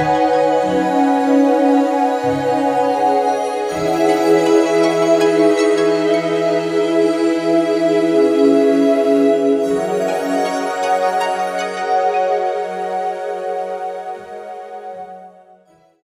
Bye.